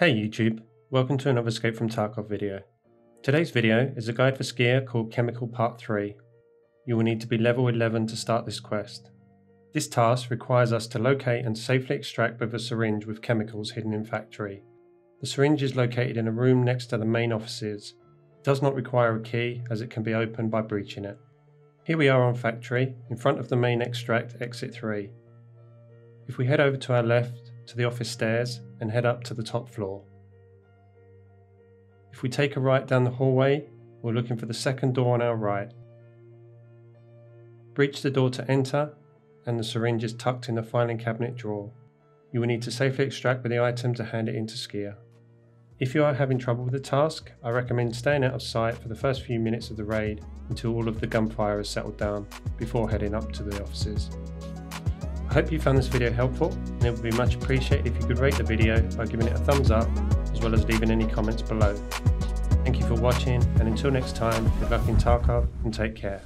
Hey YouTube, welcome to another Escape from Tarkov video. Today's video is a guide for Skier called Chemical Part 3. You will need to be level 11 to start this quest. This task requires us to locate and safely extract with a syringe with chemicals hidden in factory. The syringe is located in a room next to the main offices. It does not require a key as it can be opened by breaching it. Here we are on factory, in front of the main extract exit 3. If we head over to our left to the office stairs and head up to the top floor. If we take a right down the hallway, we're looking for the second door on our right. Breach the door to enter and the syringe is tucked in the filing cabinet drawer. You will need to safely extract with the item to hand it into Skier. If you are having trouble with the task, I recommend staying out of sight for the first few minutes of the raid until all of the gunfire has settled down before heading up to the offices. I hope you found this video helpful and it would be much appreciated if you could rate the video by giving it a thumbs up as well as leaving any comments below. Thank you for watching and until next time, good luck in Tarkov and take care.